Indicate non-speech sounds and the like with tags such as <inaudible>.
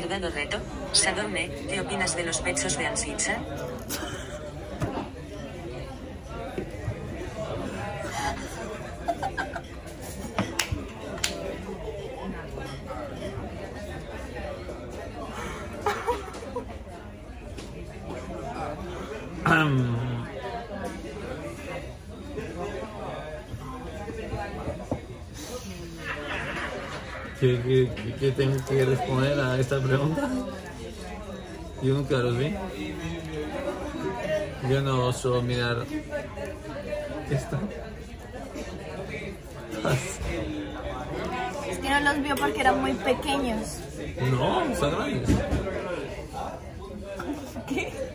¿Verdad reto? Sadorme, ¿qué opinas de los pechos de Ansitsa? ¿Qué, qué, qué tengo que responder a esta pregunta? Yo nunca los vi. Yo no suelo mirar esto. Es que no los vio porque eran muy pequeños. No, son grandes. <laughs> ¿Qué?